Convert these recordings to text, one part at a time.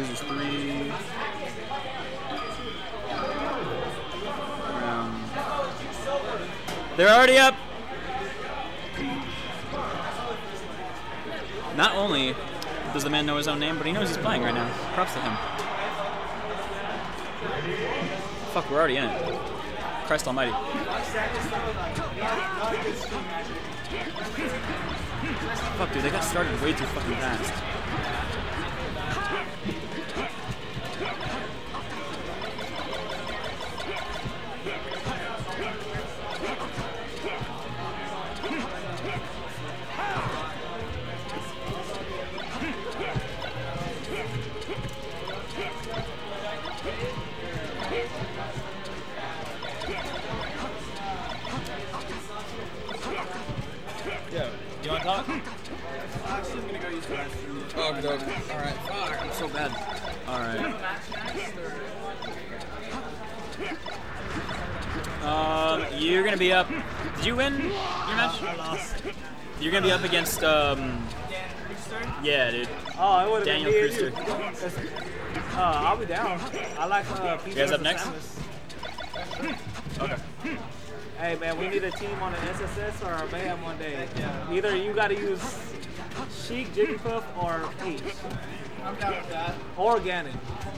losers three. Um, they're already up. Not only does the man know his own name, but he knows he's playing right now. Props to him. Fuck, we're already in it. Christ almighty. Fuck, dude, they got started way too fucking fast. Bad. Alright. Um, you're gonna be up. Did you win your match? I lost. You're gonna be up against, um, yeah, dude. Oh, it would have Daniel been me you. Brewster. Uh, I'll be down. I like uh. You guys up next? Okay. Hey man, we need a team on an SSS or a BAM one day. Either you got to use Sheik, Jigglypuff, or Peach, I'm down with that. or Ganon.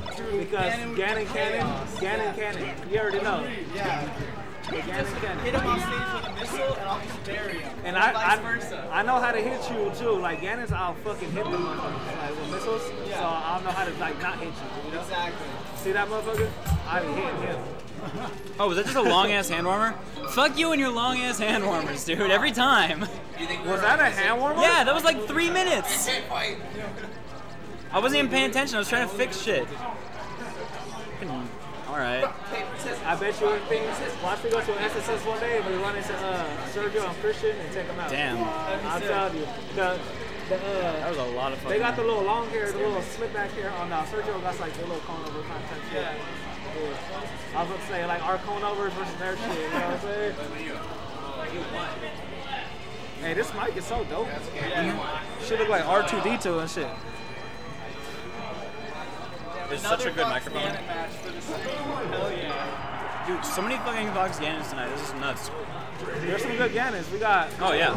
Because Ganon would Ganon Cannon, chaos. Ganon Cannon. You already know. Yeah. Ganon Hit Cannon. him on stage with a missile and I'll just bury him. And Or I, vice I, versa. I know how to hit you too. Like Ganon's, I'll fucking hit them motherfuckers like with missiles. Yeah. So I don't know how to like not hit you. You know? Exactly. See that motherfucker? I be hitting him. Oh, was that just a long ass hand warmer? Fuck you and your long ass hand warmers, dude. Every time. Was that a hand warmer? Yeah, that was like three minutes. I wasn't even paying attention. I was trying to fix shit. All right. I bet you would think, watch me go to an SSS one day, but we run into uh, Sergio and Christian and take them out. Damn. I'm telling you. The, the, That uh, was a lot of fun. they got the little long hair, the little slip back hair. Oh no, Sergio got like the little cone over kind of type shit. Yeah. Yeah. I was about to say, like our cone overs versus their shit, you know what I'm saying? Hey, this mic is so dope. Should look like R2D2 and shit. It's such a good microphone. Match for the same. Hell yeah. Dude, so many fucking Fox Ganons tonight. This is nuts. There's some good Ganons. We got Oh yeah.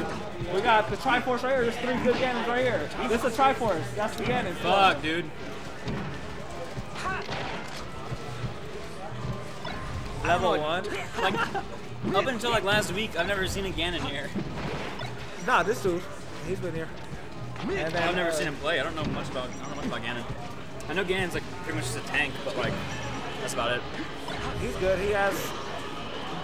we got the Triforce right here. There's three good Ganons right here. This is a Triforce. That's the Ganon. Fuck, dude. Level one. Like, up until like last week, I've never seen a Ganon here. Nah, this dude. He's been here. And then, I've never uh, seen him play. I don't know much about. I don't know much about Ganon. I know Ganon's like pretty much just a tank, but like that's about it. He's good. He has.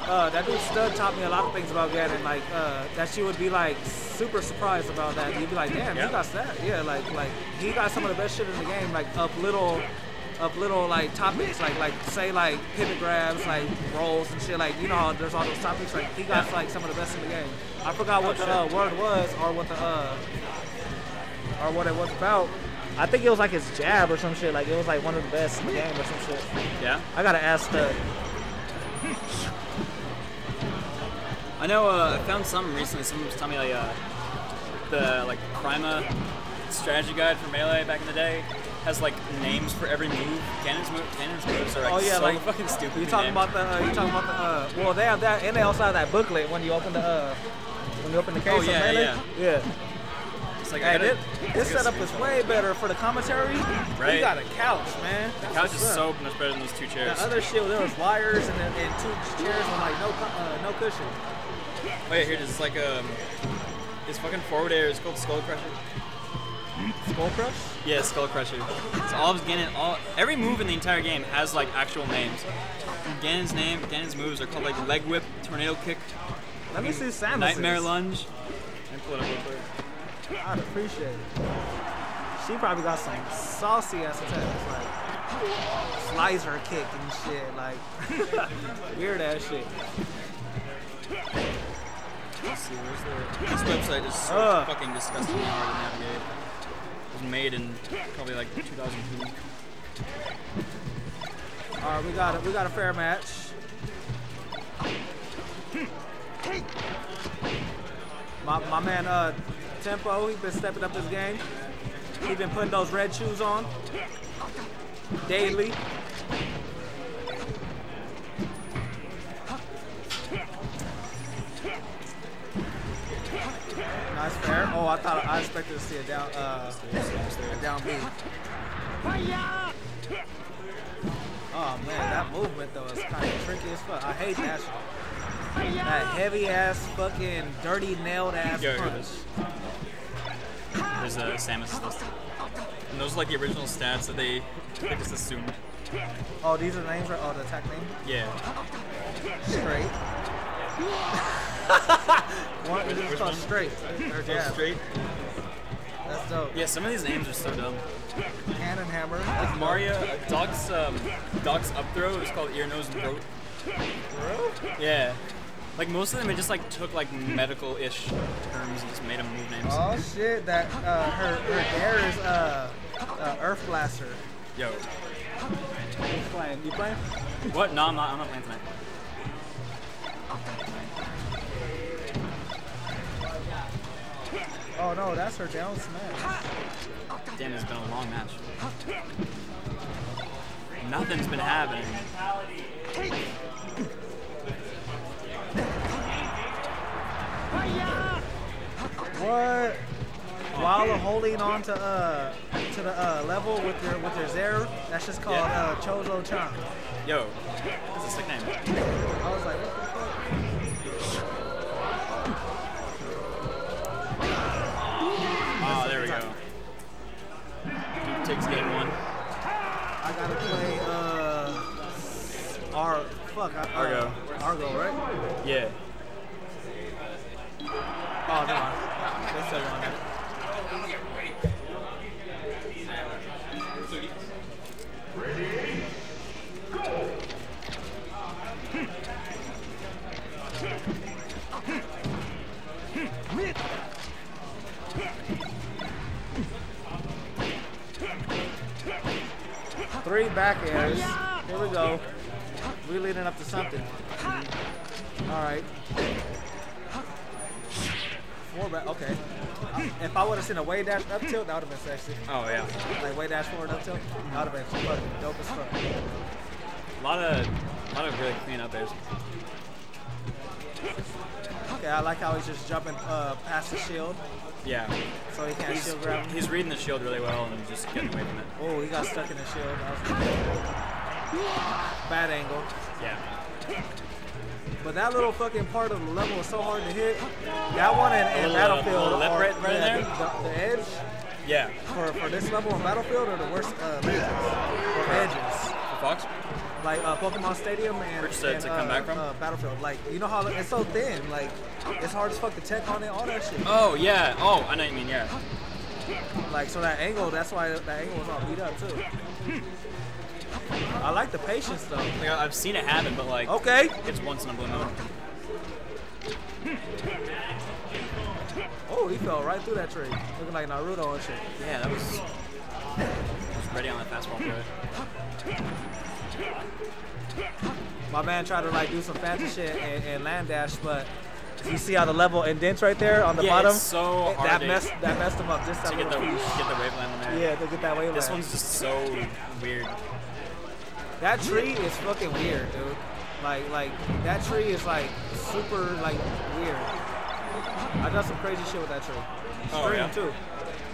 Uh, that dude Stud taught me a lot of things about Ganon. Like uh, that, she would be like super surprised about that. You'd be like, damn, Yeah. he got that. Yeah, like like he got some of the best shit in the game. Like of little, of little like topics. Like like say like pivot grabs, like rolls and shit. Like you know, how there's all those topics. Like he got like some of the best in the game. I forgot what the uh, word was or what the uh, or what it was about. I think it was like his jab or some shit. Like it was like one of the best in the game or some shit. Yeah. I gotta ask Stud. I know. Uh, I found some recently. Someone was telling me like uh, the like Prima strategy guide for melee back in the day has like names for every move. Ganon's move. Ganon's moves are like Oh yeah, so like fucking stupid. You talking about the? Uh, you talking about the? Uh, well, they have that, and they also have that booklet when you open the. Uh, when you open the case. Oh, of yeah, Melee. yeah. yeah. It's like I Hey, this, this setup is way better for the commentary. Right. We got a couch, man. The couch is so much better than those two The chairs. other shit, there was wires and, then- and two chairs with like no uh, no cushion. Oh yeah, here. It's like um, this fucking forward air is called Skull Crusher. Skull Crush. Yeah, Skull Crusher. So all of Ganon, all every move in the entire game has like actual names. Ganon's name, Ganon's moves are called like Leg Whip, Tornado Kick, Let me see Samus. Nightmare Lunge. And pull it up real quick. I'd appreciate it. She probably got some saucy ass attacks, like slicer kick and shit, like weird ass shit. Let's see, where's the... This website is so Ugh. fucking disgustingly hard to navigate. It was made in probably like 2002. All right, we got it. We got a fair match. My, my man uh, Tempo, he's been stepping up his game. He's been putting those red shoes on. daily. Nice fair. Oh, I thought I expected to see a down, uh, a down B. Oh man, that movement though is kind of tricky as fuck. I hate that shit. That heavy ass fucking dirty nailed ass Yo, here it punch. There's a Samus list. And those are like the original stats that they, they just assumed. Oh, these are names, right? Oh, the attack name. Yeah. Straight. One, this is called straight. Or jab. Straight. That's dope. Yeah, some of these names are so dumb. Cannon hammer. Like Mario, Doc's, um, Doc's up throw is called ear, nose, and throat. Yeah. Like most of them, it just like took like medical-ish terms and just made them move names. Oh shit! That uh, her her dair is uh, uh Earth Blaster. Yo. You playing? You playing? What? No, I'm not. I'm not playing tonight. Oh no, that's her down smash. Damn, it's been a long match. Nothing's been happening. What? While holding on to uh to the uh, level with your with your zero, that's just called Yeah. uh, Chozo Chan. Yo, that's a sick name. I was like, what the fuck? Oh, there we go. Takes game one. I gotta play uh Ar fuck I, uh, Argo. Argo, right? Yeah. Oh, never on it. Three back airs. Here we go. We leading up to something. All right. Four back. Okay. If I would have seen a way dash up tilt, that would have been sexy. Oh yeah. Like way dash forward up tilt, that would have been fucking dope as fuck. A lot of, a lot of really clean up airs. Okay, I like how he's just jumping uh, past the shield, Yeah. so he can't He's, shield grab him. he's reading the shield really well and just getting away from it. Oh, he got stuck in the shield. That was bad angle. Yeah. But that little fucking part of the level is so hard to hit. That one in, in Little, uh, Battlefield, little are- right- yeah, there? The, the edge Yeah. for, for this level in Battlefield are the worst uh, ledges or edges. For Fox? like uh, Pokemon Stadium and, to- to and, come uh, back from? Uh, Battlefield. Like you know how it's so thin. Like it's hard as fuck to tech on it, all that shit. Oh yeah. Oh, I know you mean. Yeah. Like so that angle, that's why that angle was all beat up too. I like the patience though. Like, I've seen it happen, but like, Okay. it's once in a blue moon. Oh, he fell right through that tree, looking like Naruto and shit. Yeah, that was. was ready on that fastball throw. My man tried to like do some fancy shit and, and land dash, but you see how the level indents right there on the Yeah, bottom? it's so hard that messed that messed him up just To get the get the waveland on there. Yeah, to get that wave. This one's just so weird. That tree is fucking weird, dude. Like, like that tree is like super like weird. I done some crazy shit with that tree. Oh, Stream yeah? too.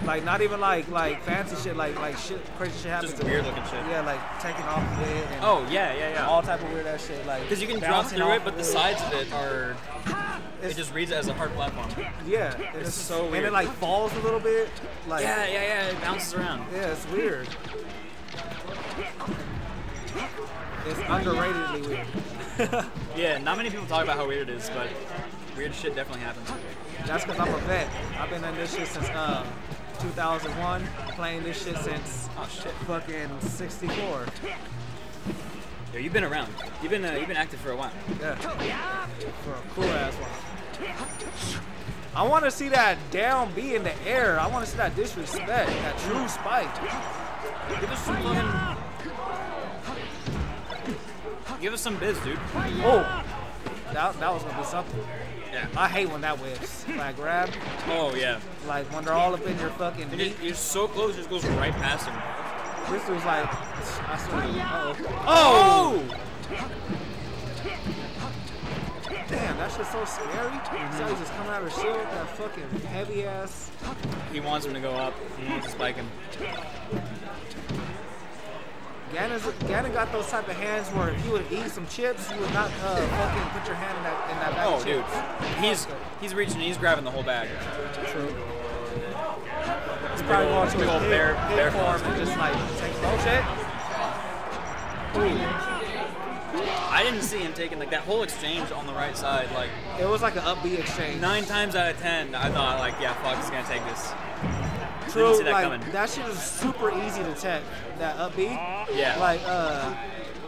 Like not even like like fancy shit, like like shit crazy shit happens. Just weird looking shit. Yeah, like taking off of it and Oh yeah, yeah, yeah. all type of weird ass shit. Like Because you can drop through it, but the sides of it are. It just reads it as a hard platform. Yeah, It's it's so weird. And it like falls a little bit. Like Yeah, yeah, yeah. It bounces around. yeah, it's weird. It's underratedly weird. Yeah, not many people talk about how weird it is, but weird shit definitely happens. That's because I'm a vet. I've been in this shit since uh, 2001, playing this shit since Oh shit. fucking 64. Yo, you've been around. You've been uh, you've been active for a while. Yeah. For a cool ass one. I want to see that down B in the air. I want to see that disrespect, that true spike. Give us some. Give us some biz, dude. Oh, that, that was gonna be something. Yeah. I hate when that whips. Like grab, Oh yeah. like when they're all up in your fucking it, you're so close, it just goes right past him. This dude's like, I swear. Uh-oh. Oh! Damn, that shit's so scary. Mm-hmm. So he's just coming out of shield with that fucking heavy ass. He wants him to go up. He wants to spike him. Ganon's, Ganon got those type of hands where if you would eat some chips, you would not uh, fucking put your hand in that in that bag Oh, of dude. He's he's reaching. He's grabbing the whole bag. True. He's probably going to big a old pig, bear- bear farm and just like take oh shit. I didn't see him taking like that whole exchange on the right side. Like It was like an upbeat exchange. nine times out of ten, I thought like, yeah, fuck, he's gonna take this. True, see that like coming. that shit is super easy to tech. That up B. Yeah. Like uh,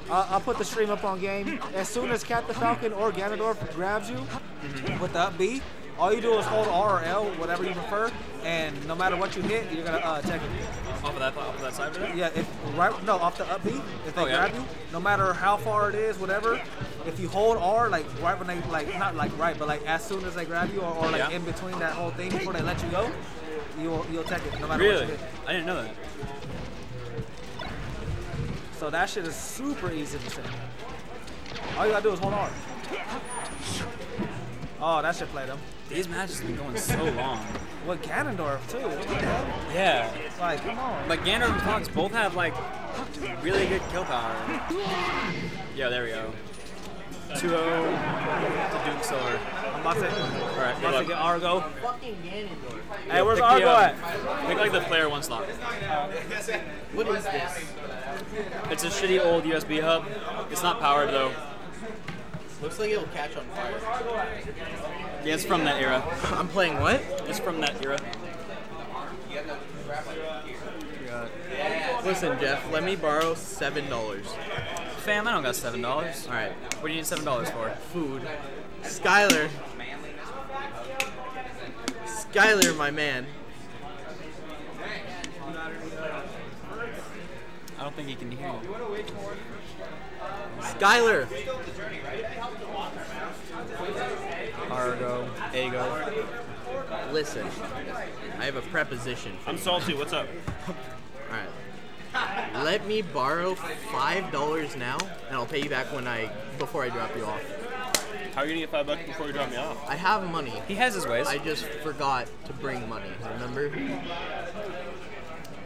I'll, I'll put the stream up on game. As soon as Captain Falcon or Ganondorf grabs you Mm-hmm. with the up B, all you do is hold R or L, whatever you prefer, and no matter what you hit, you're gonna uh, tech it. Off of that, off of that side over there. Yeah, if right no off the up B, if they Oh, yeah. grab you, no matter how far it is, whatever, if you hold R like right when they like not like right, but like as soon as they grab you or, or like Yeah. in between that whole thing before they let you go, you'll you'll tech it no matter what Really? you hit. I didn't know that. So that shit is super easy to say. All you gotta do is hold on. Oh, that shit played him. These matches have been going so long. With Ganondorf too. What the hell? Yeah. Like, come on. Like Gandalf and Fox both have like really good kill power. Yeah, there we go. 2-0 to Duke Silver. I'm about to, Alright, about good to get Argo. Fucking Ganondorf. Hey, where's Pick the, Argo uh, at? Pick like the player one slot. What is this? It's a shitty old USB hub. It's not powered though. Looks like it'll catch on fire. Yeah, it's from that era. I'm playing what? It's from that era. Listen, Jeff, let me borrow seven dollars. Fam, I don't got seven dollars. All right, What do you need seven dollars for? food. Skylar. Skylar, my man. I don't think he can hear you. Skylar. Argo, Ego. Listen, I have a preposition. For I'm you. salty. What's up? All right. Let me borrow five dollars now, and I'll pay you back when I before I drop you off. How are you gonna get five bucks before you drop me off? I have money. He has his ways. I just forgot to bring money. Remember?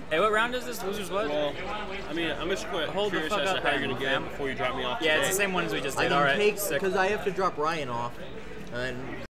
Hey, what round is this? Losers what? Well, I mean, I'm just quite Hold the fuck as to up how you're gonna get fam. it before you drop me off. Yeah, it's the same one as we just I did. can All right. take because I have to drop Ryan off, and